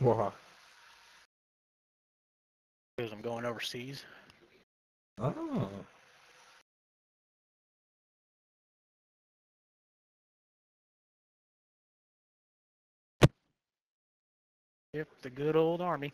Wow. Because I'm going overseas. Oh. Yep, the good old army.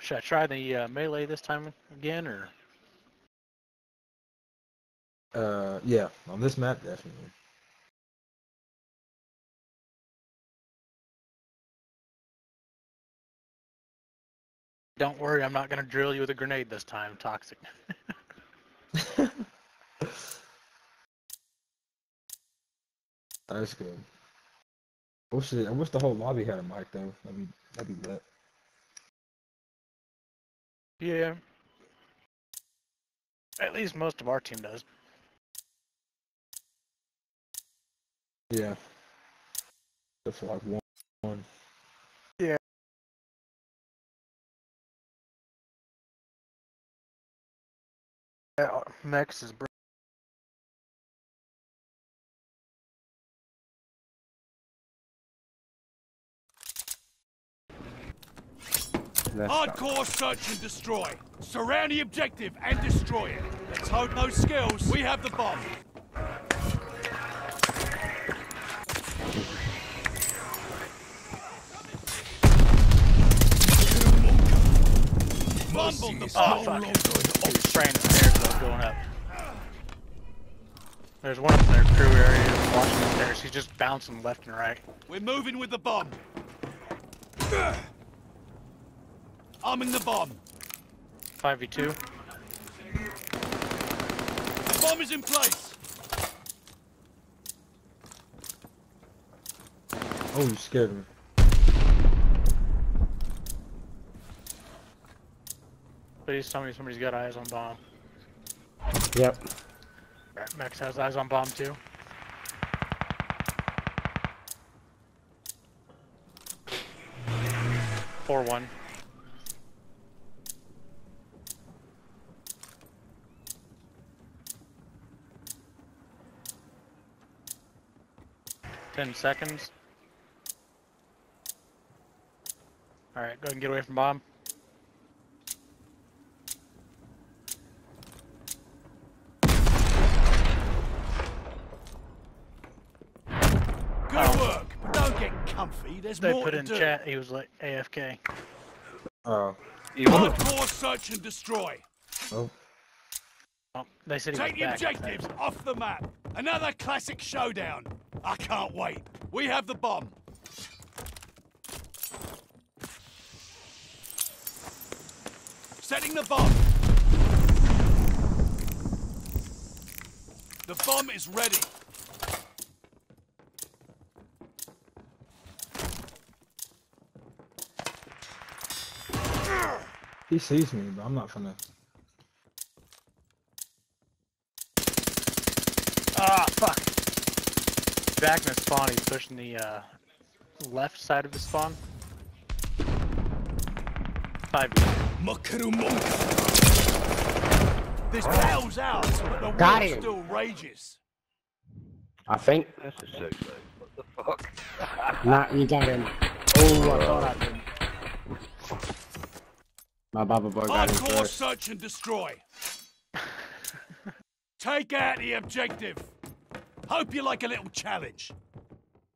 Should I try the uh, melee this time again, or Uh, yeah, on this map, definitely. don't worry, I'm not gonna drill you with a grenade this time, toxic. That's good. I wish, I wish the whole lobby had a mic though. That'd be that'd be lit. Yeah. At least most of our team does. Yeah. That's like one. one. Yeah, Max is. Br- Let's. Hardcore search and destroy. Surround the objective and destroy it. Let's hope those skills. We have the bomb. Fumbled the Oh, fuck. He was spraying the stairs as going up. There's one up in their crew area watching the stairs. He's just bouncing left and right. We're moving with the bomb. Arming the bomb. 5v2. The bomb is in place. Oh, you scared me. Please tell me somebody's got eyes on bomb. Yep. Max has eyes on bomb too. Four one. Ten seconds. Alright, go ahead and get away from bomb. Good oh. work. But don't get comfy. There's They more put to in do. chat he was like AFK. Oh. Hardcore search and destroy. Oh. Oh, they said he Take was the back. objectives off the map. Another classic showdown. I can't wait. We have the bomb. Setting the bomb. The bomb is ready. He sees me, but I'm not gonna. Ah, Back in the spawn, he's pushing the uh, left side of the spawn. Five. Makaru This battle's out, but the Got war him. still rages. I think. That's a sick thing. What the fuck? Nah, you got him. Oh, I thought I did. My Baba boy got him Hardcore first. search and destroy. Take out the objective. Hope you like a little challenge.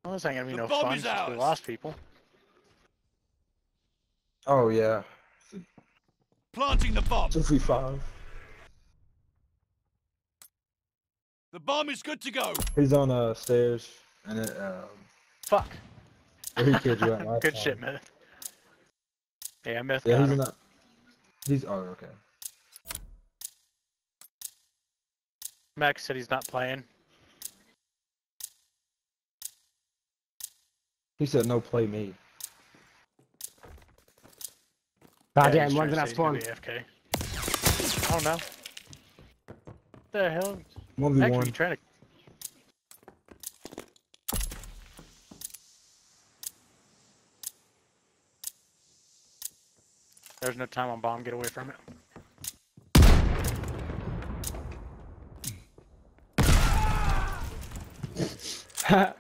Well, this ain't gonna be the no bomb fun. Is ours. We lost people. Oh yeah. Planting the bomb. Two three five. The bomb is good to go. He's on uh stairs and it. Um, Fuck. He killed you at last Good time. shit, man. Yeah, I missed. Yeah, he's him. not. He's oh okay. Max said he's not playing. He said no play me. God Yeah, damn, he's one's in trying that to spawn. say he's gonna be AFK. Oh no. The hell? One v Max, were one. you trying to? There's no time on bomb. Get away from it.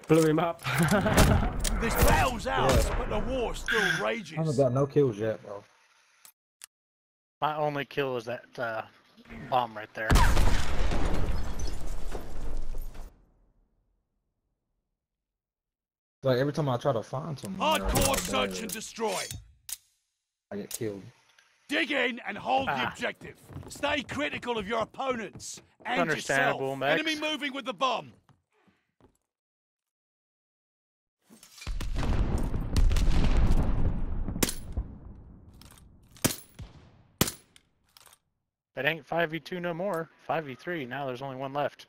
Blew him up. This battle's ours, Yeah. but the war still rages. I haven't got no kills yet, bro. My only kill is that uh, bomb right there. Like every time I try to find someone, they're Hardcore all search dead. and destroy. I get killed. Dig in and hold the Ah. objective. Stay critical of your opponents and Understandable, yourself. Max. Enemy moving with the bomb. It ain't 5v2 no more. 5v3. Now there's only one left.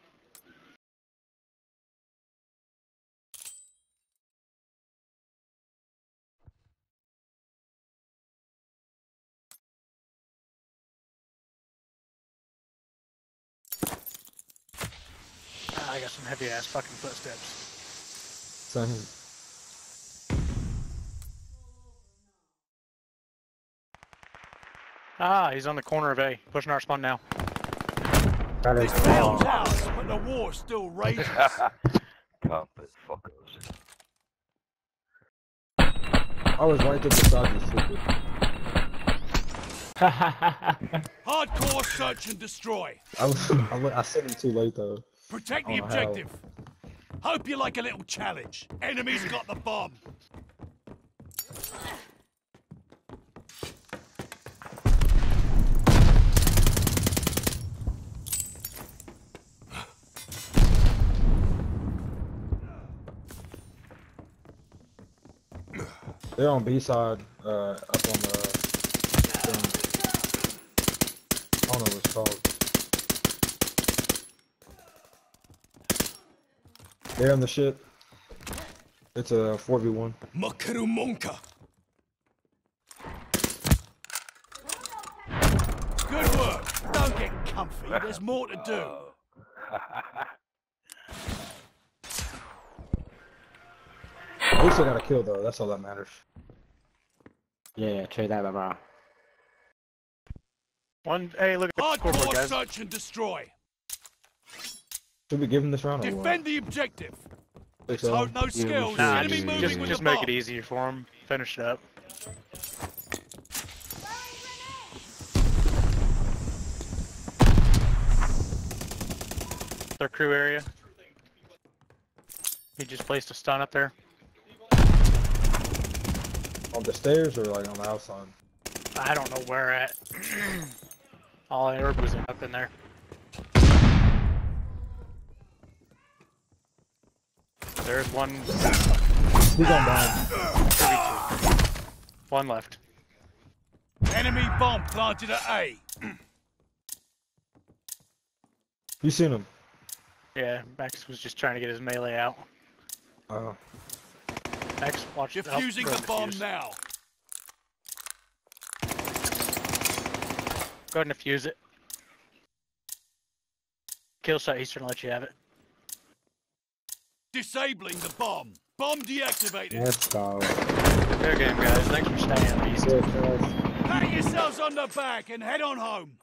Ah, I got some heavy ass fucking footsteps. Same. Ah, he's on the corner of A. Pushing our spawn now. That is This battle's ours, but the war still rages. Carpet fuckers. I was right there beside you, stupid. Hardcore search and destroy. I was, I, wa- I said it too late though. Protect the Oh, hell. objective. Hope you like a little challenge. Enemy's got the bomb. They're on B side, uh, up on the. Thing. I don't know what it's called. They're on the ship. It's a four v one. Makarumonka. Good work. Don't get comfy. There's more to do. At least I got a kill though. That's all that matters. yeah, trade that, bro. One. Hey, look at the scoreboard, guys. search and destroy. Should we give him this round or what? Defend the objective. Think so? hope no skills. Nah, Enemy just, moving just, with just the make bomb. it easier for him. Finish it up. Their crew area. He just placed a stun up there. On the stairs or like on the outside? I don't know where at. All I heard was up in there. There's one, He's on down. one left. Enemy bomb planted at A. You seen him? Yeah, Max was just trying to get his melee out. Uh, Max, watch it. Defusing the bomb now. Go ahead and defuse it. Kill shot, he's trying to let you have it. Disabling the bomb. Bomb deactivated. Let's go. Fair game, guys. Thanks for staying. Peace. good, guys. Pat yourselves on the back and head on home.